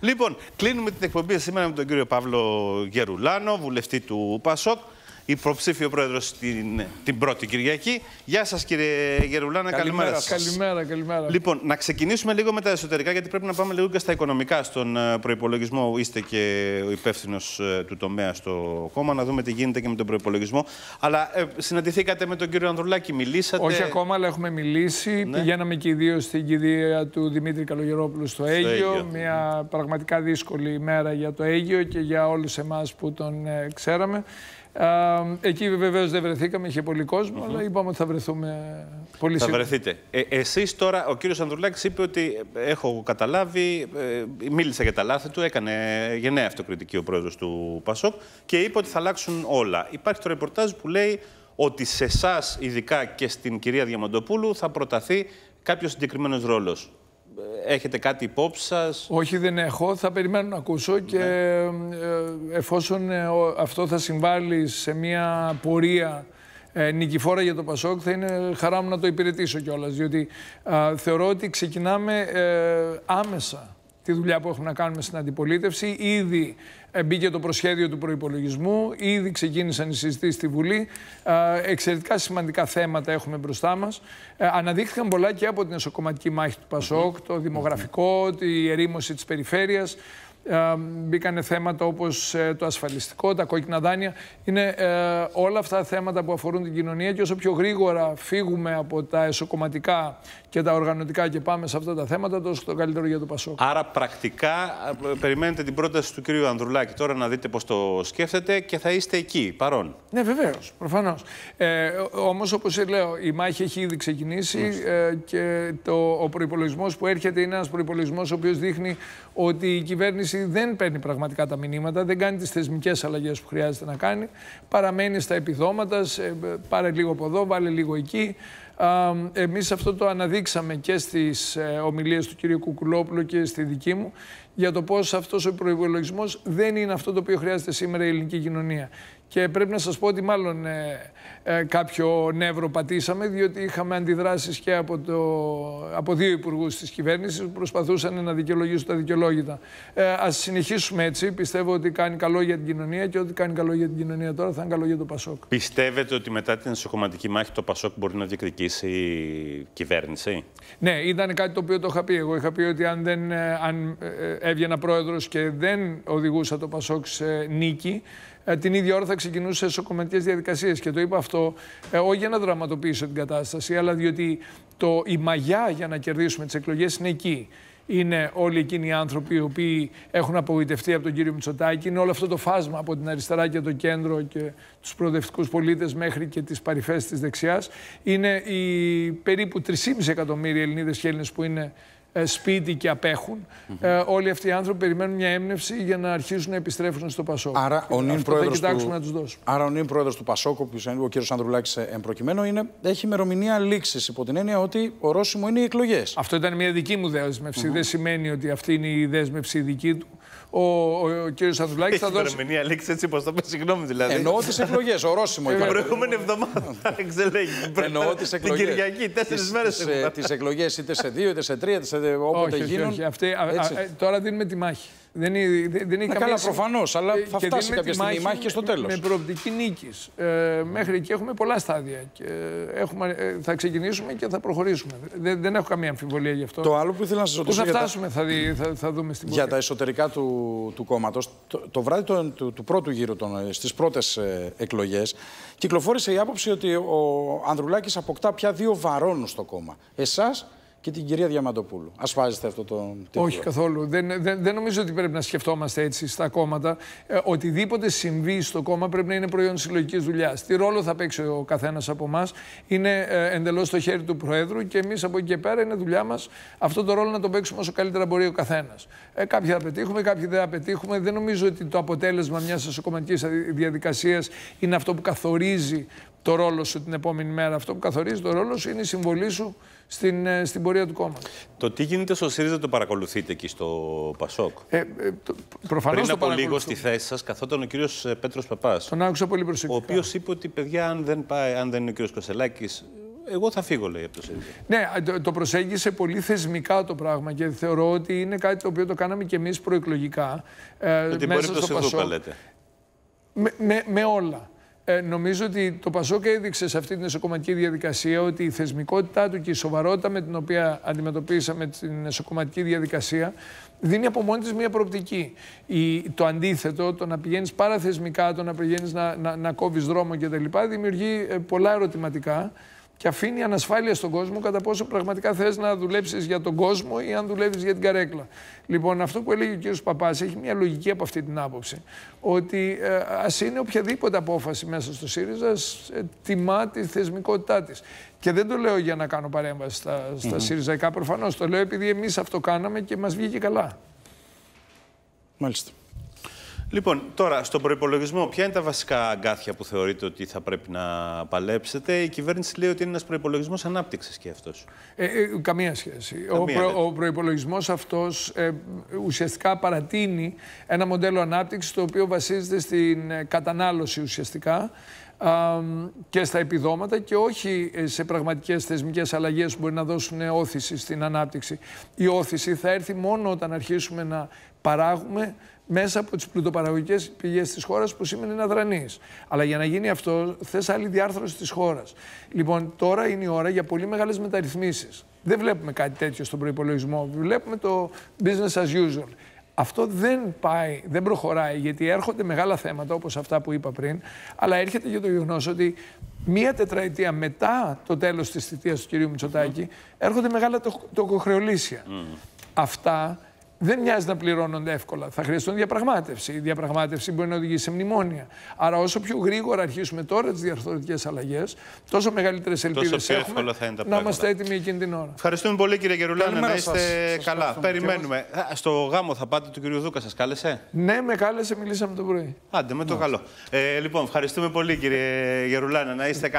Λοιπόν, κλείνουμε την εκπομπή σήμερα με τον κύριο Παύλο Γερουλάνο, βουλευτή του ΠΑΣΟΚ υποψήφιο πρόεδρος την, την πρώτη Κυριακή. Γεια σας, κύριε Γερουλάνα, καλημέρα, σας. Καλημέρα, καλημέρα. Λοιπόν, να ξεκινήσουμε λίγο με τα εσωτερικά, γιατί πρέπει να πάμε λίγο και στα οικονομικά. Στον ε, προπολογισμό, είστε και ο υπεύθυνος ε, του τομέα στο κόμμα, να δούμε τι γίνεται και με τον προπολογισμό. Αλλά ε, συναντηθήκατε με τον κύριο Ανδρουλάκη, μιλήσατε. Όχι ακόμα, αλλά έχουμε μιλήσει. Ναι. Πηγαίναμε και οι δύο στην κηδεία του Δημήτρη Καλογερόπουλου στο, στο Αίγιο. Μια πραγματικά δύσκολη ημέρα για το Αίγιο και για όλους εμάς που τον ε, ξέραμε. Εκεί βεβαίως δεν βρεθήκαμε, είχε πολύ κόσμο, αλλά είπαμε ότι θα βρεθούμε πολύ σύντομα. Θα βρεθείτε. Ε, Εσείς τώρα, ο κύριος Ανδρουλάκης είπε ότι έχω καταλάβει, ε, μίλησε για τα λάθη του, έκανε γενναία αυτοκριτική ο πρόεδρος του Πασόκ και είπε ότι θα αλλάξουν όλα. Υπάρχει το ρεπορτάζ που λέει ότι σε εσάς, ειδικά και στην κυρία Διαμαντοπούλου, θα προταθεί κάποιος συγκεκριμένος ρόλος έχετε κάτι υπόψη σας; Όχι, δεν έχω. Θα περιμένω να ακούσω και ε, εφόσον ε, αυτό θα συμβάλλει σε μια πορεία ε, νικηφόρα για το Πασόκ, θα είναι χαρά μου να το υπηρετήσω κιόλας, διότι θεωρώ ότι ξεκινάμε άμεσα τη δουλειά που έχουμε να κάνουμε στην αντιπολίτευση. Ήδη μπήκε το προσχέδιο του προϋπολογισμού, ήδη ξεκίνησαν οι συζητήσεις στη Βουλή. Εξαιρετικά σημαντικά θέματα έχουμε μπροστά μας. Ε, αναδείχθηκαν πολλά και από την εσωκομματική μάχη του Πασόκ, το δημογραφικό, τη ερήμωση της περιφέρειας. Ε, μπήκανε θέματα όπως ε, το ασφαλιστικό, τα κόκκινα δάνεια. Είναι ε, όλα αυτά θέματα που αφορούν την κοινωνία και όσο πιο γρήγορα φύγουμε από τα εσωκομματικά και τα οργανωτικά και πάμε σε αυτά τα θέματα, τόσο το καλύτερο για το Πασόκ. Άρα πρακτικά περιμένετε την πρόταση του κυρίου Ανδρουλάκη τώρα να δείτε πώς το σκέφτεται και θα είστε εκεί, παρόν. Ναι, βεβαίως, προφανώς. Ε, όμως, όπως λέω, η μάχη έχει ήδη ξεκινήσει ε, και το, ο προπολογισμό που έρχεται είναι ένας προπολογισμό ο οποίος δείχνει ότι η κυβέρνηση δεν παίρνει πραγματικά τα μηνύματα, δεν κάνει τις θεσμικές αλλαγές που χρειάζεται να κάνει, παραμένει στα επιδόματας, πάρε λίγο από εδώ, βάλε λίγο εκεί. Εμείς αυτό το αναδείξαμε και στις ε, ομιλίες του κ. Κουκουλόπουλου και στη δική μου για το πώς αυτός ο προϋπολογισμός δεν είναι αυτό το οποίο χρειάζεται σήμερα η ελληνική κοινωνία. Και πρέπει να σας πω ότι μάλλον ε, ε, κάποιο νεύρο πατήσαμε, διότι είχαμε αντιδράσεις και από, το, από δύο υπουργούς της κυβέρνησης που προσπαθούσαν να δικαιολογήσουν τα δικαιολόγητα. Ε, ας συνεχίσουμε έτσι. Πιστεύω ότι κάνει καλό για την κοινωνία και ό,τι κάνει καλό για την κοινωνία τώρα θα είναι καλό για το ΠΑΣΟΚ. Πιστεύετε ότι μετά την εσωκομματική μάχη το ΠΑΣΟΚ μπορεί να διεκδικήσει η κυβέρνηση; Ναι, ήταν κάτι το οποίο το είχα πει. Εγώ είχα πει ότι αν, δεν, ε, αν έβγαινα πρόεδρος και δεν οδηγούσα το ΠΑΣΟΚ σε νίκη, ε, την ίδια ώρα θα ξεκινούσε εσωκομματικές διαδικασίες. Και το είπα αυτό ε, όχι για να δραματοποιήσω την κατάσταση, αλλά διότι το, η μαγιά για να κερδίσουμε τις εκλογές είναι εκεί. Είναι όλοι εκείνοι οι άνθρωποι οι οποίοι έχουν απογοητευτεί από τον κύριο Μητσοτάκη. Είναι όλο αυτό το φάσμα από την αριστερά και το κέντρο και τους προοδευτικούς πολίτες μέχρι και τις παρυφές της δεξιάς. Είναι οι περίπου 3,5 εκατομμύρια Ελληνίδες και Έλληνες που είναι ε, σπίτι και απέχουν. ε, όλοι αυτοί οι άνθρωποι περιμένουν μια έμπνευση για να αρχίσουν να επιστρέφουν στο Πασόκ. Άρα ο νυν πρόεδρος του... να τους δώσουμε. Άρα ο νυν πρόεδρος του Πασόκ, ο, ο κ. Ανδρουλάκης ε, εμπροκειμένο, είναι, έχει ημερομηνία λήξης υπό την έννοια ότι ορόσημο είναι οι εκλογές. Αυτό ήταν μια δική μου δέσμευση. Δεν σημαίνει ότι αυτή είναι η δέσμευση δική του ο, ο, ο κ. Σανδουλάκη θα δώσει. Έχει μία λέξη έτσι όπω το πει, συγγνώμη δηλαδή. Εννοώ τις εκλογές, ορόσημο. Την προηγούμενη εβδομάδα εξελέγει. Εννοώ τις εκλογές. Την Κυριακή, τέσσερις μέρες. Τις εκλογές είτε σε δύο, είτε σε τρία, είτε σε όποτε γίνουν. Τώρα δίνουμε τη μάχη. Δεν, είναι, δεν είναι καλά, προφανώς, αλλά ε, θα φτάσει κάποια στιγμή η μάχη και στο τέλος. Με προοπτική νίκης. Ε, μέχρι εκεί έχουμε πολλά στάδια. Και έχουμε, ε, θα ξεκινήσουμε και θα προχωρήσουμε. Δεν, δεν έχω καμία αμφιβολία γι' αυτό. Το άλλο που ήθελα να σας ρωτήσω. Πού θα φτάσουμε, θα, δει, θα, θα, δούμε στην πορεία. Για τα εσωτερικά του, του κόμματος, το, το, βράδυ του, του, του πρώτου γύρου, στις πρώτες ε, εκλογές, κυκλοφόρησε η άποψη ότι ο Ανδρουλάκης αποκτά πια δύο βαρόνους στο κόμμα. Εσάς και την κυρία Διαμαντοπούλου. Ασφάζεστε αυτό το τίτλο. Όχι καθόλου. Δεν, δεν, δεν νομίζω ότι πρέπει να σκεφτόμαστε έτσι στα κόμματα. Ε, οτιδήποτε συμβεί στο κόμμα πρέπει να είναι προϊόν συλλογικής δουλειάς. Τι ρόλο θα παίξει ο καθένας από εμάς είναι ε, εντελώς στο χέρι του Προέδρου και εμείς από εκεί και πέρα είναι δουλειά μας αυτό το ρόλο να το παίξουμε όσο καλύτερα μπορεί ο καθένας. Ε, κάποιοι θα πετύχουμε, κάποιοι δεν θα πετύχουμε. Δεν νομίζω ότι το αποτέλεσμα μιας εσωκομματικής διαδικασίας είναι αυτό που καθορίζει το ρόλο σου την επόμενη μέρα. Αυτό που καθορίζεις το ρόλο σου είναι η συμβολή σου στην, ε, στην πορεία του κόμματος. Το τι γίνεται στο ΣΥΡΙΖΑ το παρακολουθείτε εκεί στο ΠΑΣΟΚ. Ε, ε, προφανώς Πριν από λίγο στη θέση σας καθόταν ο κύριος Πέτρος Παπάς. Τον άκουσα πολύ προσεκτικά. Ο οποίος είπε ότι παιδιά, αν δεν, πάει, αν δεν είναι ο κύριος Κοσελάκη, εγώ θα φύγω, λέει, από το ΣΥΡΙΖΑ. Ναι, το, το προσέγγισε πολύ θεσμικά το πράγμα και θεωρώ ότι είναι κάτι το οποίο το κάναμε και εμείς προεκλογικά. Ε, ότι μέσα μπορεί στο Πασόκ, λέτε. Με, με, με όλα. Ε, νομίζω ότι το Πασόκ έδειξε σε αυτή την εσωκομματική διαδικασία ότι η θεσμικότητά του και η σοβαρότητα με την οποία αντιμετωπίσαμε την εσωκομματική διαδικασία δίνει από μόνη της μια προοπτική. Η, το αντίθετο, το να πηγαίνεις παραθεσμικά, το να πηγαίνεις να, να, να κόβεις δρόμο κτλ., δημιουργεί ε, πολλά ερωτηματικά και αφήνει ανασφάλεια στον κόσμο κατά πόσο πραγματικά θες να δουλέψεις για τον κόσμο ή αν δουλεύεις για την καρέκλα. Λοιπόν, αυτό που έλεγε ο κύριος Παπάς έχει μια λογική από αυτή την άποψη. Ότι ε, ας είναι οποιαδήποτε απόφαση μέσα στο ΣΥΡΙΖΑ, ε, τιμά τη θεσμικότητά της. Και δεν το λέω για να κάνω παρέμβαση στα, στα mm ΣΥΡΙΖΑΙΚΑ προφανώς. Το λέω επειδή εμείς αυτό κάναμε και μας βγήκε καλά. Μάλιστα. Λοιπόν, τώρα στον προπολογισμό, ποια είναι τα βασικά αγκάθια που θεωρείτε ότι θα πρέπει να παλέψετε; Η κυβέρνηση λέει ότι είναι ένας προπολογισμό ανάπτυξης και αυτός. Ε, ε, καμία σχέση. ο, προ, ο προπολογισμό αυτός ε, ουσιαστικά παρατείνει ένα μοντέλο ανάπτυξης το οποίο βασίζεται στην ε, κατανάλωση ουσιαστικά και στα επιδόματα και όχι σε πραγματικές θεσμικές αλλαγές που μπορεί να δώσουν όθηση στην ανάπτυξη. Η όθηση θα έρθει μόνο όταν αρχίσουμε να παράγουμε μέσα από τις πλουτοπαραγωγικές πηγές της χώρας που σημαίνει να δρανεί. Αλλά για να γίνει αυτό, θες άλλη διάρθρωση της χώρας. Λοιπόν, τώρα είναι η ώρα για πολύ μεγάλες μεταρρυθμίσεις. Δεν βλέπουμε κάτι τέτοιο στον προπολογισμό. Βλέπουμε το business as usual. Αυτό δεν πάει, δεν προχωράει, γιατί έρχονται μεγάλα θέματα όπως αυτά που είπα πριν, αλλά έρχεται και το γεγονός ότι μία τετραετία μετά το τέλος της θητείας του κ. Μητσοτάκη έρχονται μεγάλα τοκοχρεωλήσια. Mm. Αυτά δεν μοιάζει να πληρώνονται εύκολα. Θα χρειαστούν διαπραγμάτευση. Η διαπραγμάτευση μπορεί να οδηγήσει σε μνημόνια. Άρα, όσο πιο γρήγορα αρχίσουμε τώρα τις διαρθρωτικές αλλαγές, τόσο μεγαλύτερες ελπίδες έχουμε θα είναι τα να είμαστε έτοιμοι εκείνη την ώρα. Ευχαριστούμε πολύ, κύριε Γερουλάνη. Να είστε σας. καλά. Σας Περιμένουμε. Στο γάμο θα πάτε του κύριου Δούκα, σας κάλεσε; Ναι, με κάλεσε, μιλήσαμε το πρωί. Άντε, με το καλό. Ε, λοιπόν, ευχαριστούμε πολύ, κύριε Γερουλάνη. Να είστε καλά.